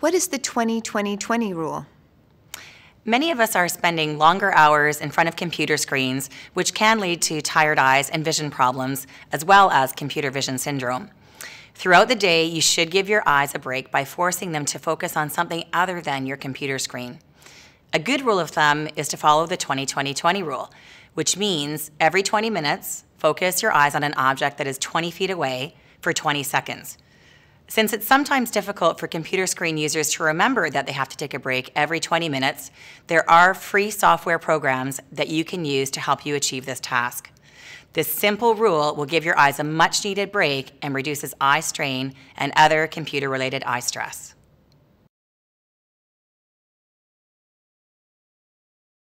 What is the 20-20-20 rule? Many of us are spending longer hours in front of computer screens, which can lead to tired eyes and vision problems, as well as computer vision syndrome. Throughout the day, you should give your eyes a break by forcing them to focus on something other than your computer screen. A good rule of thumb is to follow the 20-20-20 rule, which means every 20 minutes, focus your eyes on an object that is 20 feet away for 20 seconds. Since it's sometimes difficult for computer screen users to remember that they have to take a break every 20 minutes, there are free software programs that you can use to help you achieve this task. This simple rule will give your eyes a much needed break and reduces eye strain and other computer related eye stress.